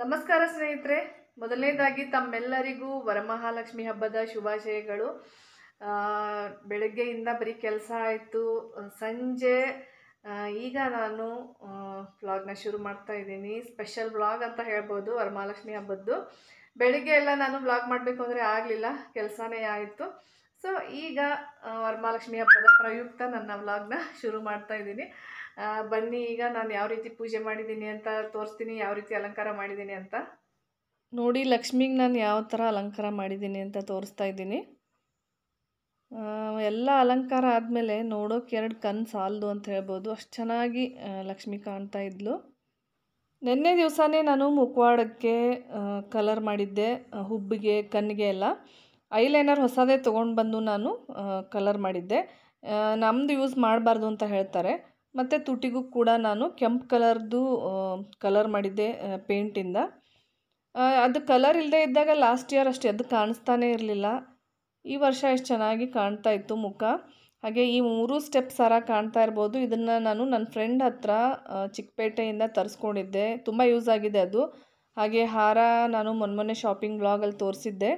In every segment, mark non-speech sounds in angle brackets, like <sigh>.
ನಮಸ್ಕಾರ ಸ್ನೇಹಿತರೆ. ಮೊದಲನೇದಾಗಿ ತಮ್ಮೆಲ್ಲರಿಗೂ ವರಮಹಾಲಕ್ಷ್ಮಿ ಹಬ್ಬದ ಶುಭಾಶಯಗಳು. ಬೆಳಗ್ಗೆಯಿಂದ ಬರೀ ಕೆಲಸ ಆಯಿತು. ಸಂಜೆ ಈಗ ನಾನು ವ್ಲಾಗ್ನ ಶುರು ಮಾಡ್ತಾ ಇದ್ದೀನಿ. ಸ್ಪೆಷಲ್ ವ್ಲಾಗ್ ಅಂತ ಹೇಳ್ಬೋದು ವರಮಹಾಲಕ್ಷ್ಮಿ ಹಬ್ಬದ್ದು. ಬೆಳಿಗ್ಗೆ ಎಲ್ಲ ನಾನು ವ್ಲಾಗ್ ಮಾಡಬೇಕು ಅಂದರೆ ಆಗಲಿಲ್ಲ, ಕೆಲಸನೇ ಆಯಿತು. ಸೊ ಈಗ ವರಮಹಾಲಕ್ಷ್ಮಿ ಹಬ್ಬದ ಪ್ರಯುಕ್ತ ನನ್ನ ವ್ಲಾಗ್ನ ಶುರು ಮಾಡ್ತಾ ಇದ್ದೀನಿ. ಬನ್ನಿ, ಈಗ ನಾನು ಯಾವ ರೀತಿ ಪೂಜೆ ಮಾಡಿದ್ದೀನಿ ಅಂತ ತೋರಿಸ್ತೀನಿ, ಯಾವ ರೀತಿ ಅಲಂಕಾರ ಮಾಡಿದ್ದೀನಿ ಅಂತ. ನೋಡಿ, ಲಕ್ಷ್ಮಿಗೆ ನಾನು ಯಾವ ಥರ ಅಲಂಕಾರ ಮಾಡಿದ್ದೀನಿ ಅಂತ ತೋರಿಸ್ತಾ ಇದ್ದೀನಿ. ಎಲ್ಲ ಅಲಂಕಾರ ಆದಮೇಲೆ ನೋಡೋಕೆ ಎರಡು ಕಣ್ಣು ಸಾಲದು ಅಂತ ಹೇಳ್ಬೋದು. ಅಷ್ಟು ಚೆನ್ನಾಗಿ ಲಕ್ಷ್ಮಿ ಕಾಣ್ತಾ ಇದ್ಲು. ನಿನ್ನೆ ದಿವಸನೇ ನಾನು ಮುಖವಾಡಕ್ಕೆ ಕಲರ್ ಮಾಡಿದ್ದೆ ಹುಬ್ಬಿಗೆ, ಕಣ್ಣಿಗೆ ಎಲ್ಲ. ಐಲೈನರ್ ಹೊಸದೇ ತೊಗೊಂಡು ಬಂದು ನಾನು ಕಲರ್ ಮಾಡಿದ್ದೆ. ನಮ್ಮದು ಯೂಸ್ ಮಾಡಬಾರ್ದು ಅಂತ ಹೇಳ್ತಾರೆ. ಮತ್ತು ತುಟಿಗೂ ಕೂಡ ನಾನು ಕೆಂಪು ಕಲರ್ದು ಕಲರ್ ಮಾಡಿದ್ದೆ ಪೇಂಟಿಂದ. ಅದು ಕಲರ್ ಇಲ್ಲದೆ ಇದ್ದಾಗ ಲಾಸ್ಟ್ ಇಯರ್ ಅಷ್ಟೇ, ಅದು ಕಾಣಿಸ್ತಾನೇ ಇರಲಿಲ್ಲ. ಈ ವರ್ಷ ಎಷ್ಟು ಚೆನ್ನಾಗಿ ಕಾಣ್ತಾ ಇತ್ತು ಮುಖ. ಹಾಗೆ ಈ ಮೂರು ಸ್ಟೆಪ್ ಸರ ಕಾಣ್ತಾ ಇರ್ಬೋದು. ಇದನ್ನು ನಾನು ನನ್ನ ಫ್ರೆಂಡ್ ಹತ್ರ ಚಿಕ್ಕಪೇಟೆಯಿಂದ ತರಿಸ್ಕೊಂಡಿದ್ದೆ. ತುಂಬ ಯೂಸ್ ಆಗಿದೆ ಅದು. ಹಾಗೆ ಹಾರ ನಾನು ಮೊನ್ನೆ ಶಾಪಿಂಗ್ ಬ್ಲಾಗಲ್ಲಿ ತೋರಿಸಿದ್ದೆ.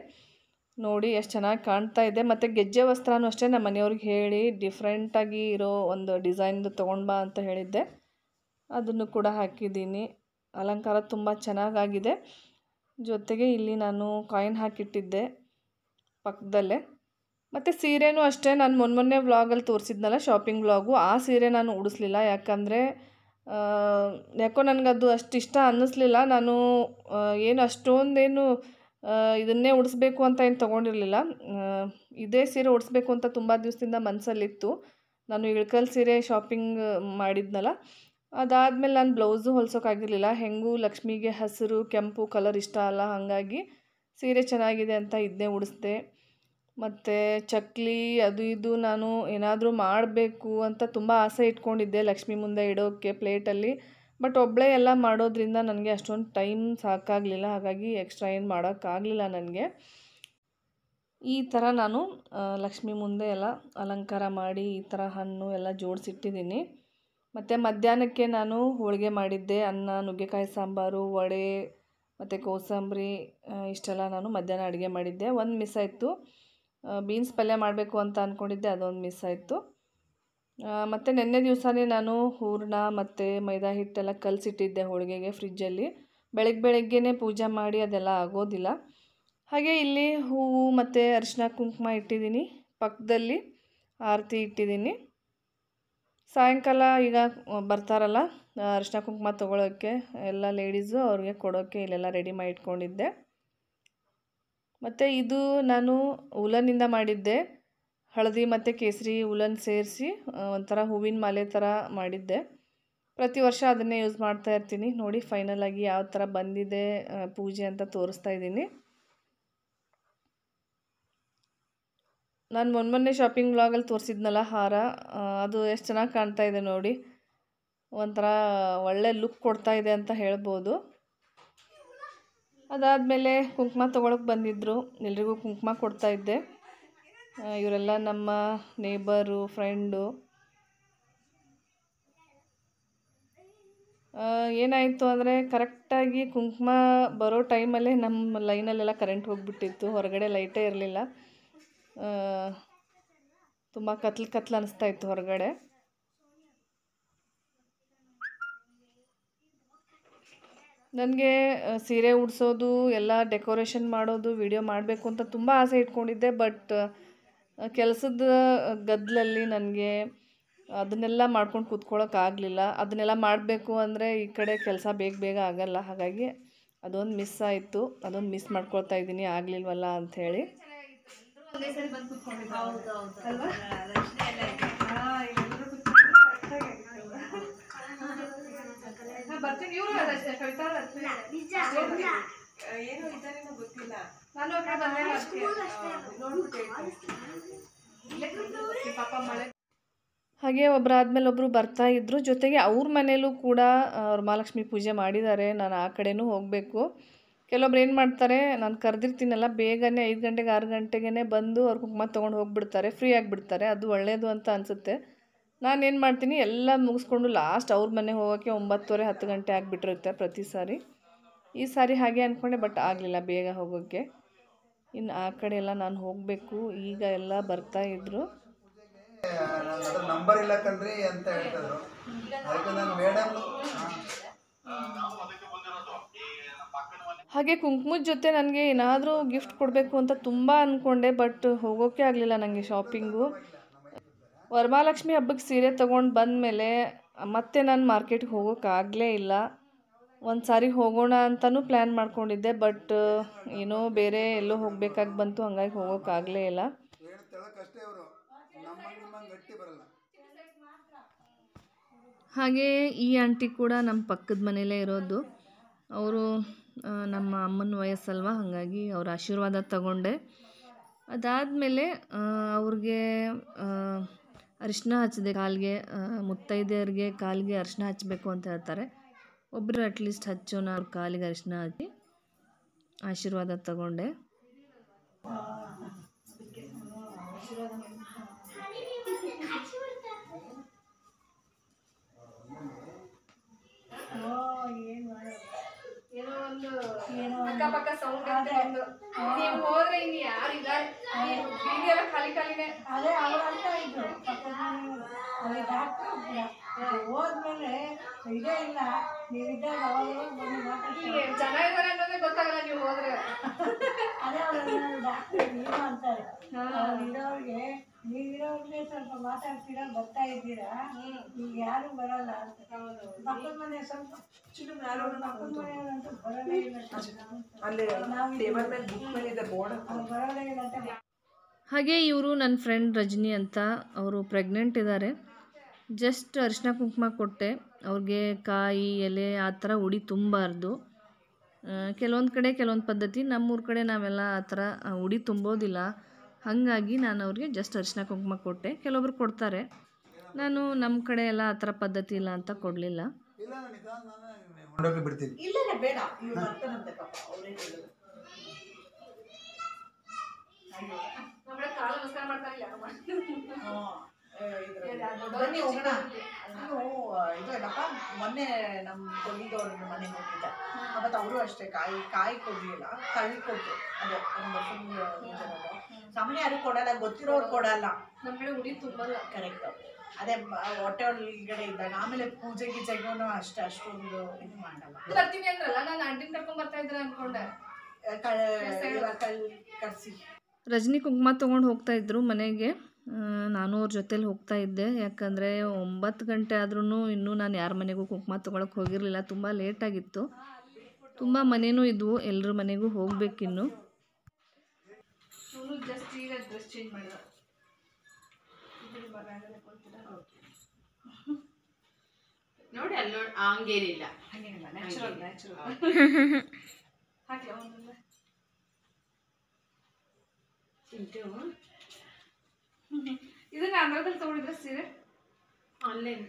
ನೋಡಿ ಎಷ್ಟು ಚೆನ್ನಾಗಿ ಕಾಣ್ತಾ ಇದೆ. ಮತ್ತು ಗೆಜ್ಜೆ ವಸ್ತ್ರನೂ ಅಷ್ಟೇ ನಮ್ಮ ಮನೆಯವ್ರಿಗೆ ಹೇಳಿ ಡಿಫ್ರೆಂಟಾಗಿ ಇರೋ ಒಂದು ಡಿಸೈನ್ದು ತೊಗೊಂಡು ಬಾ ಅಂತ ಹೇಳಿದ್ದೆ. ಅದನ್ನು ಕೂಡ ಹಾಕಿದ್ದೀನಿ. ಅಲಂಕಾರ ತುಂಬ ಚೆನ್ನಾಗಾಗಿದೆ. ಜೊತೆಗೆ ಇಲ್ಲಿ ನಾನು ಕಾಯಿನ್ ಹಾಕಿಟ್ಟಿದ್ದೆ ಪಕ್ಕದಲ್ಲೇ. ಮತ್ತು ಸೀರೆನೂ ಅಷ್ಟೇ. ನಾನು ಮೊನ್ನೆ ಮೊನ್ನೆ ವ್ಲಾಗಲ್ಲಿ ತೋರಿಸಿದ್ನಲ್ಲ ಶಾಪಿಂಗ್ ವ್ಲಾಗು ಆ ಸೀರೆ ನಾನು ಉಡಿಸ್ಲಿಲ್ಲ. ಯಾಕಂದರೆ ಯಾಕೋ ನನಗದು ಅಷ್ಟು ಇಷ್ಟ ಅನ್ನಿಸ್ಲಿಲ್ಲ. ನಾನು ಏನು ಅಷ್ಟೊಂದೇನು ಇದನ್ನೇ ಉಡಿಸ್ಬೇಕು ಅಂತ ಏನು ತೊಗೊಂಡಿರಲಿಲ್ಲ. ಇದೇ ಸೀರೆ ಉಡಿಸ್ಬೇಕು ಅಂತ ತುಂಬ ದಿವಸದಿಂದ ಮನಸ್ಸಲ್ಲಿತ್ತು ನಾನು ಇಳ್ಕಲ್ ಸೀರೆ ಶಾಪಿಂಗ್ ಮಾಡಿದ್ನಲ್ಲ. ಅದಾದಮೇಲೆ ನಾನು ಬ್ಲೌಸು ಹೊಲ್ಸೋಕ್ಕಾಗಿರಲಿಲ್ಲ ಹೆಂಗೂ, ಲಕ್ಷ್ಮಿಗೆ ಹಸಿರು, ಕೆಂಪು ಕಲರ್ ಇಷ್ಟ ಅಲ್ಲ. ಹಾಗಾಗಿ ಸೀರೆ ಚೆನ್ನಾಗಿದೆ ಅಂತ ಇದನ್ನೇ ಉಡಿಸ್ದೆ. ಮತ್ತು ಚಕ್ಲಿ, ಅದು ಇದು ನಾನು ಏನಾದರೂ ಮಾಡಬೇಕು ಅಂತ ತುಂಬ ಆಸೆ ಇಟ್ಕೊಂಡಿದ್ದೆ ಲಕ್ಷ್ಮಿ ಮುಂದೆ ಇಡೋಕ್ಕೆ ಪ್ಲೇಟಲ್ಲಿ. ಬಟ್ ಒಬ್ಬಳೇ ಎಲ್ಲ ಮಾಡೋದ್ರಿಂದ ನನಗೆ ಅಷ್ಟೊಂದು ಟೈಮ್ ಸಾಕಾಗಲಿಲ್ಲ. ಹಾಗಾಗಿ ಎಕ್ಸ್ಟ್ರಾ ಏನು ಮಾಡೋಕ್ಕಾಗಲಿಲ್ಲ ನನಗೆ. ಈ ಥರ ನಾನು ಲಕ್ಷ್ಮಿ ಮುಂದೆ ಎಲ್ಲ ಅಲಂಕಾರ ಮಾಡಿ ಈ ಥರ ಹಣ್ಣು ಎಲ್ಲ ಜೋಡಿಸಿಟ್ಟಿದ್ದೀನಿ. ಮತ್ತು ಮಧ್ಯಾಹ್ನಕ್ಕೆ ನಾನು ಹೋಳಿಗೆ ಮಾಡಿದ್ದೆ. ಅನ್ನ, ನುಗ್ಗೆಕಾಯಿ ಸಾಂಬಾರು, ವಡೆ, ಮತ್ತು ಕೋಸಂಬರಿ ಇಷ್ಟೆಲ್ಲ ನಾನು ಮಧ್ಯಾಹ್ನ ಅಡುಗೆ ಮಾಡಿದ್ದೆ. ಒಂದು ಮಿಸ್ ಆಯಿತು. ಬೀನ್ಸ್ ಪಲ್ಯ ಮಾಡಬೇಕು ಅಂತ ಅಂದ್ಕೊಂಡಿದ್ದೆ ಅದೊಂದು ಮಿಸ್ ಆಯಿತು. ಮತ್ತು ನಿನ್ನೆ ದಿವಸನೇ ನಾನು ಹೂರಣ ಮತ್ತು ಮೈದಾ ಹಿಟ್ಟೆಲ್ಲ ಕಲಸಿಟ್ಟಿದ್ದೆ ಹೋಳಿಗೆಗೆ ಫ್ರಿಜ್ಜಲ್ಲಿ. ಬೆಳಗ್ಗೆ ಬೆಳಗ್ಗೆನೇ ಪೂಜೆ ಮಾಡಿ ಅದೆಲ್ಲ ಆಗೋದಿಲ್ಲ. ಹಾಗೆ ಇಲ್ಲಿ ಹೂವು ಮತ್ತು ಅರಿಶಿನ ಕುಂಕುಮ ಇಟ್ಟಿದ್ದೀನಿ. ಪಕ್ಕದಲ್ಲಿ ಆರತಿ ಇಟ್ಟಿದ್ದೀನಿ. ಸಾಯಂಕಾಲ ಈಗ ಬರ್ತಾರಲ್ಲ ಅರಿಶಿನ ಕುಂಕುಮ ತೊಗೊಳೋಕ್ಕೆ ಎಲ್ಲ ಲೇಡೀಸು ಅವ್ರಿಗೆ ಕೊಡೋಕ್ಕೆ ಇಲ್ಲೆಲ್ಲ ರೆಡಿ ಮಾಡಿ ಇಟ್ಕೊಂಡಿದ್ದೆ ಮತ್ತು ಇದು ನಾನು ಉಲನಿಂದ ಮಾಡಿದ್ದೆ. ಹಳದಿ ಮತ್ತು ಕೇಸರಿ ಉಲನ್ ಸೇರಿಸಿ ಒಂಥರ ಹೂವಿನ ಮಾಲೆ ಥರ ಮಾಡಿದ್ದೆ. ಪ್ರತಿ ವರ್ಷ ಅದನ್ನೇ ಯೂಸ್ ಮಾಡ್ತಾ ಇರ್ತೀನಿ. ನೋಡಿ ಫೈನಲ್ ಆಗಿ ಯಾವ ಥರ ಬಂದಿದೆ ಪೂಜೆ ಅಂತ ತೋರಿಸ್ತಾ ಇದ್ದೀನಿ. ನಾನು ಮೊನ್ನೆ ಮೊನ್ನೆ ಶಾಪಿಂಗ್ ಬ್ಲಾಗಲ್ಲಿ ತೋರಿಸಿದ್ನಲ್ಲ ಹಾರ ಅದು ಎಷ್ಟು ಚೆನ್ನಾಗಿ ಕಾಣ್ತಾ ಇದೆ ನೋಡಿ. ಒಂಥರ ಒಳ್ಳೆ ಲುಕ್ ಕೊಡ್ತಾ ಇದೆ ಅಂತ ಹೇಳ್ಬೋದು. ಅದಾದಮೇಲೆ ಕುಂಕುಮ ತೊಗೊಳಕ್ಕೆ ಬಂದಿದ್ದರು ಎಲ್ರಿಗೂ ಕುಂಕುಮ ಕೊಡ್ತಾ ಇದ್ದೆ. ಇವರೆಲ್ಲ ನಮ್ಮ ನೇಬರು ಫ್ರೆಂಡು ಏನಾಯಿತು ಅಂದರೆ ಕರೆಕ್ಟಾಗಿ ಕುಂಕುಮ ಬರೋ ಟೈಮಲ್ಲೇ ನಮ್ಮ ಲೈನಲ್ಲೆಲ್ಲ ಕರೆಂಟ್ ಹೋಗಿಬಿಟ್ಟಿತ್ತು. ಹೊರಗಡೆ ಲೈಟೇ ಇರಲಿಲ್ಲ. ತುಂಬ ಕತ್ಲು ಕತ್ಲು ಅನಿಸ್ತಾ ಇತ್ತು ಹೊರಗಡೆ. ನನಗೆ ಸೀರೆ ಉಡಿಸೋದು, ಎಲ್ಲ ಡೆಕೋರೇಷನ್ ಮಾಡೋದು ವಿಡಿಯೋ ಮಾಡಬೇಕು ಅಂತ ತುಂಬ ಆಸೆ ಇಟ್ಕೊಂಡಿದ್ದೆ ಬಟ್ ಕೆಲಸದ ಗದ್ದಲಲ್ಲಿ ನನಗೆ ಅದನ್ನೆಲ್ಲ ಮಾಡ್ಕೊಂಡು ಕೂತ್ಕೊಳ್ಳೋಕ್ಕಾಗಲಿಲ್ಲ ಅದನ್ನೆಲ್ಲ ಮಾಡಬೇಕು ಅಂದರೆ ಈ ಕಡೆ ಕೆಲಸ ಬೇಗ ಬೇಗ ಆಗಲ್ಲ. ಹಾಗಾಗಿ ಅದೊಂದು ಮಿಸ್ ಆಯಿತು. ಅದೊಂದು ಮಿಸ್ ಮಾಡ್ಕೊಳ್ತಾ ಇದ್ದೀನಿ. ಆಗಲಿಲ್ವಲ್ಲ ಅಂಥೇಳಿ ಹಾಗೆ ಒಬ್ಬರಾದ್ಮೇಲೆ ಒಬ್ಬರು ಬರ್ತಾ ಇದ್ರು. ಜೊತೆಗೆ ಅವ್ರ ಮನೇಲೂ ಕೂಡ ಅವ್ರ ಮಹಾಲಕ್ಷ್ಮಿ ಪೂಜೆ ಮಾಡಿದ್ದಾರೆ. ನಾನು ಆ ಕಡೆನೂ ಹೋಗಬೇಕು. ಕೆಲವೊಬ್ರು ಏನು ಮಾಡ್ತಾರೆ, ನಾನು ಕರೆದಿರ್ತೀನಲ್ಲ, ಬೇಗನೆ ಐದು ಗಂಟೆಗೆ, ಆರು ಗಂಟೆಗೆ ಬಂದು ಅವ್ರ ಕುಂಕುಮ ತೊಗೊಂಡು ಹೋಗಿಬಿಡ್ತಾರೆ ಫ್ರೀ ಆಗಿಬಿಡ್ತಾರೆ. ಅದು ಒಳ್ಳೆಯದು ಅಂತ ಅನಿಸುತ್ತೆ. ನಾನೇನು ಮಾಡ್ತೀನಿ, ಎಲ್ಲ ಮುಗಿಸ್ಕೊಂಡು ಲಾಸ್ಟ್ ಅವ್ರ ಮನೆ ಹೋಗೋಕ್ಕೆ ಒಂಬತ್ತುವರೆ, ಹತ್ತು ಗಂಟೆ ಆಗಿಬಿಟ್ಟಿರುತ್ತೆ ಪ್ರತಿ ಸಾರಿ. ಈ ಸಾರಿ ಹಾಗೆ ಅಂದ್ಕೊಂಡೆ ಬಟ್ ಆಗಲಿಲ್ಲ ಬೇಗ ಹೋಗೋಕ್ಕೆ ಇನ್ನು ಆ ಕಡೆ ಎಲ್ಲ ನಾನು ಹೋಗಬೇಕು. ಈಗ ಎಲ್ಲ ಬರ್ತಾ ಇದ್ರು. ನನ್ನ ನಂಬರ್ ಇಲ್ಲ ಕಣ್ರಿ ಅಂತ ಹೇಳ್ತಿದ್ರು. ಅದಕ್ಕೆ ನಾನು ಮೇಡಮ್ ಹಾಗೆ ಕುಂಕುಮದ ಜೊತೆ ನನಗೆ ಏನಾದರೂ ಗಿಫ್ಟ್ ಕೊಡಬೇಕು ಅಂತ ತುಂಬ ಅಂದ್ಕೊಂಡೆ ಬಟ್ ಹೋಗೋಕ್ಕೆ ಆಗಲಿಲ್ಲ ನನಗೆ ಶಾಪಿಂಗು ವರಮಹಾಲಕ್ಷ್ಮಿ ಹಬ್ಬಕ್ಕೆ ಸೀರೆ ತೊಗೊಂಡು ಬಂದಮೇಲೆ ಮತ್ತೆ ನಾನು ಮಾರ್ಕೆಟ್ಗೆ ಹೋಗೋಕ್ಕಾಗಲೇ ಇಲ್ಲ. ಒಂದು ಸಾರಿ ಹೋಗೋಣ ಅಂತಲೂ ಪ್ಲ್ಯಾನ್ ಮಾಡ್ಕೊಂಡಿದ್ದೆ ಬಟ್ ಏನೋ ಬೇರೆ ಎಲ್ಲೋ ಹೋಗಬೇಕಾಗಿ ಬಂತು ಹಂಗಾಗಿ ಹೋಗೋಕ್ಕಾಗಲೇ ಇಲ್ಲ. ಹಾಗೆ ಈ ಆಂಟಿ ಕೂಡ ನಮ್ಮ ಪಕ್ಕದ ಮನೆಯಲ್ಲೇ ಇರೋದು. ಅವರು ನಮ್ಮ ಅಮ್ಮನ ವಯಸ್ಸಲ್ವ? ಹಾಗಾಗಿ ಅವ್ರ ಆಶೀರ್ವಾದ ತಗೊಂಡೆ. ಅದಾದಮೇಲೆ ಅವ್ರಿಗೆ ಅರಿಶಿನ ಹಚ್ಚಿದೆ. ಕಾಲಿಗೆ ಮುತ್ತೈದೆಯರಿಗೆ ಕಾಲಿಗೆ ಅರಿಶಿನ ಹಚ್ಚಬೇಕು ಅಂತ ಹೇಳ್ತಾರೆ. ಒಬ್ಬರು ಅಟ್ಲೀಸ್ಟ್ ಹಚ್ಚೋಣ, ಅವ್ರ ಕಾಲಿಗೆ ಅರಿಶಿನ ಹಚ್ಚಿ ಆಶೀರ್ವಾದ ತಗೊಂಡೆ ಏನೋ ಒಂದು ಅಕ್ಕಪಕ್ಕ ಸೌಂಡ್ ನೀವು ಹೋದ್ರೆ ಇನ್ನು ಯಾರು ಇದ್ದಾರೆ? ಬೀದಿಯೆಲ್ಲ ಖಾಲಿ ಖಾಲಿನೇ. ಅದೇ ಅವ್ರು ಅಂತ ಇದ್ರು. ಅಲ್ಲಿ ಡಾಕ್ಟ್ರು ಹೋದ್ಮೇಲೆ ಇದೇ ಇಲ್ಲ. ನೀವಿದ್ದಾಗ ಅವಾಗ ಬಂದು ಮಾತಾಡ್ತೀವಿ ಜನ ಇದ್ದಾರೆ ಅನ್ನೋದೇ ಗೊತ್ತಾಗಲ್ಲ ನೀವು ಹೋದ್ರೆ. ಅದೇ ಅವ್ರು ಡಾಕ್ಟ್ರು ಏನು ಅಂತಾರೆ? ಇರೋರಿಗೆ ನೀವಿರೋರಿಗೆ ಸ್ವಲ್ಪ ಮಾತಾಡ್ತೀರಾ ಬರ್ತಾ ಇದ್ದೀರಾ? ಈಗ ಯಾರು ಬರಲ್ಲ ಅಂತ. ಪಕ್ಕದ ಮನೆ ಸ್ವಲ್ಪ ಪಕ್ಕದ ಮನೆಯವರಂತೂ ಬರೋದೇ ಇಲ್ಲ ಬರೋದೇ ಇಲ್ಲ ಅಂತ. ಹಾಗೆ ಇವರು ನನ್ನ ಫ್ರೆಂಡ್ ರಜನಿ ಅಂತ ಅವರು ಪ್ರೆಗ್ನೆಂಟ್ ಇದ್ದಾರೆ ಜಸ್ಟ್ ಅರಿಶಿನ ಕುಂಕುಮ ಕೊಟ್ಟೆ. ಅವ್ರಿಗೆ ಕಾಯಿ ಎಲೆ ಆ ಥರ ಉಡಿ ತುಂಬಾರ್ದು. ಕೆಲವೊಂದು ಕಡೆ ಕೆಲವೊಂದು ಪದ್ಧತಿ ನಮ್ಮೂರ ಕಡೆ ನಾವೆಲ್ಲ ಆ ಥರ ಉಡಿ ತುಂಬೋದಿಲ್ಲ. ಹಾಗಾಗಿ ನಾನು ಅವ್ರಿಗೆ ಜಸ್ಟ್ ಅರಿಶಿನ ಕುಂಕುಮ ಕೊಟ್ಟೆ. ಕೆಲವೊಬ್ರು ಕೊಡ್ತಾರೆ. ನಾನು ನಮ್ಮ ಕಡೆ ಎಲ್ಲ ಆ ಥರ ಪದ್ಧತಿ ಇಲ್ಲ ಅಂತ ಕೊಡಲಿಲ್ಲ. ಬಿಡ್ತೀನಿ ಇಲ್ಲೇ ಬೇಡ ಇವ್ರು ಬರ್ತಾರಂತೆ ಪಾಪ ಅವರೇ ಹೇಳೋದು ಬನ್ನಿ ಹೋಗೋಣ. ನಾನು ಇದು ಏನಪ್ಪ ಮೊನ್ನೆ ನಮ್ಮ ಕೊಲ್ಲಿದವ್ರ ಮನೆಗೆ ಹೋಗಿದ್ದೆ. ಅವತ್ತು ಅವರು ಅಷ್ಟೇ ಕಾಯಿ ಕಾಯಿ ಕೊಡಲಿಲ್ಲ ಕಳ್ಳಿ ಕೊಟ್ಟು ಅದೇ ಒಂದು ಫುಲ್ ಸಾಮಾನ್ಯ ಯಾರು ಕೊಡಲ್ಲ ಗೊತ್ತಿರೋರು ಕೊಡಲ್ಲ. ನಮ್ಮ ಕಡೆ ಉಡಿ ತುಂಬಲ್ಲ. ಕರೆಕ್ಟ್ ಅದೇ ಹೊಟ್ಟೆ ಒಳಗಡೆ ಇದ್ದಾಗ ಆಮೇಲೆ ಪೂಜೆ ಗೀಜೆಗೂ ಅಷ್ಟೇ ಅಷ್ಟೊಂದು ಇದು ಮಾಡಲ್ಲ. ಬರ್ತೀನಿ ಅಂದ್ರಲ್ಲ ನಾನು ಆಂಟಿನ ಕರ್ಕೊಂಡು ಬರ್ತಾ ಇದ್ರೆ ಅನ್ಕೊಂಡೆ. ಕಲ್ ಕರ್ಸಿ ರಜನಿ ಕುಂಕುಮ ತೊಗೊಂಡು ಹೋಗ್ತಾ ಇದ್ರು ಮನೆಗೆ. ನಾನು ಅವ್ರ ಜೊತೇಲಿ ಹೋಗ್ತಾ ಇದ್ದೆ. ಯಾಕಂದರೆ ಒಂಬತ್ತು ಗಂಟೆ ಆದ್ರೂ ಇನ್ನೂ ನಾನು ಯಾರ ಮನೆಗೂ ಕುಂಕುಮ ತೊಗೊಳಕ್ಕೆ ಹೋಗಿರಲಿಲ್ಲ. ತುಂಬ ಲೇಟಾಗಿತ್ತು ತುಂಬ ಮನೆಯೂ ಇದ್ವು. ಎಲ್ಲರ ಮನೆಗೂ ಹೋಗಬೇಕಿನ್ನು. ಜಸ್ಟ್ ಈಗ ಡ್ರೆಸ್ ಚೇಂಜ್ ಮಾಡಿದ ನೋಡಿ ಅಲ್ಲಿ ನೋಡಿ ಹಂಗೇನಿಲ್ಲ. ಹಂಗೇನಿಲ್ಲ. ನ್ಯಾಚುರಲ್ ನ್ಯಾಚುರಲ್ ಹಾಕಿ ಅವನಲ್ಲ ಚಿಂಟು ಇದನ್ನ ಆಂಧ್ರದಲ್ಲಿ ತಗೊಂಡಿದ್ರೆ ಸೀರೆ? ಆನ್ಲೈನ್.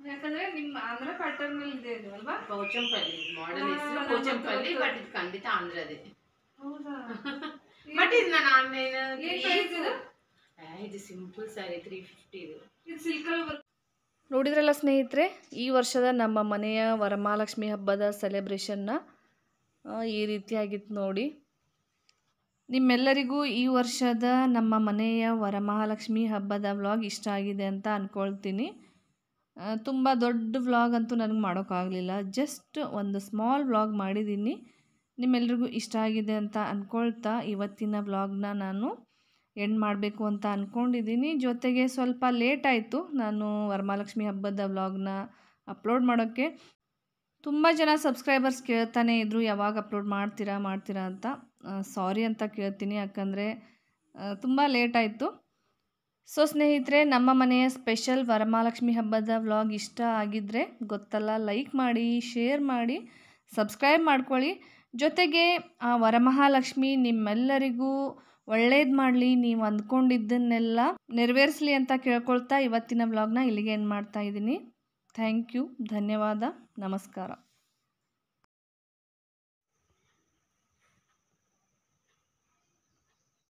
ಯಾಕಂದ್ರೆ ನಿಮ್ಮ ಆಂಧ್ರ ಪ್ಯಾಟರ್ನ್ ಅಲ್ಲಿ ಇದೆ ಇದು ಅಲ್ವಾ? ಪೌಚಂಪಲ್ಲಿ ಮಾಡಲ್ ಹೆಸರು ಪೌಚಂಪಲ್ಲಿ ಬಟ್ ಇದು ಖಂಡಿತ ಆಂಧ್ರದೇ ಹೌದಾ? <laughs> ಬಟ್ ಇದು ನಾನು ಆನ್ಲೈನ್ ಏನು ಪ್ರೈಸ್ ಇದು? ಇದು ಸಿಂಪಲ್ ಸ್ಯಾರಿ ತ್ರೀ ಫಿಫ್ಟಿ ಇದು. ಇದು ಸಿಲ್ಕಲ್ಲಿ ಬರುತ್ತೆ. ನೋಡಿದ್ರಲ್ಲ ಸ್ನೇಹಿತರೆ ಈ ವರ್ಷದ ನಮ್ಮ ಮನೆಯ ವರಮಹಾಲಕ್ಷ್ಮಿ ಹಬ್ಬದ ಸೆಲೆಬ್ರೇಷನ್ನ ಈ ರೀತಿಯಾಗಿತ್ತು ನೋಡಿ. ನಿಮ್ಮೆಲ್ಲರಿಗೂ ಈ ವರ್ಷದ ನಮ್ಮ ಮನೆಯ ವರಮಹಾಲಕ್ಷ್ಮಿ ಹಬ್ಬದ ವ್ಲಾಗ್ ಇಷ್ಟ ಆಗಿದೆ ಅಂತ ಅಂದ್ಕೊಳ್ತೀನಿ ತುಂಬ ದೊಡ್ಡ ವ್ಲಾಗ್ ಅಂತೂ ನನಗೆ ಮಾಡೋಕ್ಕಾಗಲಿಲ್ಲ. ಜಸ್ಟ್ ಒಂದು ಸ್ಮಾಲ್ ವ್ಲಾಗ್ ಮಾಡಿದ್ದೀನಿ ನಿಮ್ಮೆಲ್ರಿಗೂ ಇಷ್ಟ ಆಗಿದೆ ಅಂತ ಅಂದ್ಕೊಳ್ತಾ ಇವತ್ತಿನ ವ್ಲಾಗ್ನ ನಾನು ಎಂಡ್ ಮಾಡಬೇಕು ಅಂತ ಅಂದ್ಕೊಂಡಿದ್ದೀನಿ ಜೊತೆಗೆ ಸ್ವಲ್ಪ ಲೇಟ್ ಆಯಿತು ನಾನು ವರಮಹಾಲಕ್ಷ್ಮಿ ಹಬ್ಬದ ವ್ಲಾಗ್ನ ಅಪ್ಲೋಡ್ ಮಾಡೋಕ್ಕೆ. ತುಂಬ ಜನ ಸಬ್ಸ್ಕ್ರೈಬರ್ಸ್ ಕೇಳ್ತಾನೆ ಇದ್ದರು ಯಾವಾಗ ಅಪ್ಲೋಡ್ ಮಾಡ್ತೀರಾ ಮಾಡ್ತೀರಾ ಅಂತ. ಸಾರಿ ಅಂತ ಕೇಳ್ತೀನಿ, ಯಾಕಂದರೆ ತುಂಬ ಲೇಟ್ ಆಯಿತು. ಸೊ ಸ್ನೇಹಿತರೆ, ನಮ್ಮ ಮನೆಯ ಸ್ಪೆಷಲ್ ವರಮಹಾಲಕ್ಷ್ಮಿ ಹಬ್ಬದ ವ್ಲಾಗ್ ಇಷ್ಟ ಆಗಿದ್ದರೆ ಗೊತ್ತಲ್ಲ ಲೈಕ್ ಮಾಡಿ ಶೇರ್ ಮಾಡಿ ಸಬ್ಸ್ಕ್ರೈಬ್ ಮಾಡ್ಕೊಳ್ಳಿ. ಜೊತೆಗೆ, ಆ, ವರಮಹಾಲಕ್ಷ್ಮಿ ನಿಮ್ಮೆಲ್ಲರಿಗೂ ಒಳ್ಳೇದು ಮಾಡಲಿ, ನೀವು ಅಂದ್ಕೊಂಡಿದ್ದನ್ನೆಲ್ಲ ನೆರವೇರಿಸಲಿ ಅಂತ ಕೇಳ್ಕೊಳ್ತಾ ಇವತ್ತಿನ ವ್ಲಾಗ್ನ ಇಲ್ಲಿಗೆ ಏನು ಮಾಡ್ತಾ ಇದ್ದೀನಿ. ಥ್ಯಾಂಕ್ ಯು ಧನ್ಯವಾದ ನಮಸ್ಕಾರ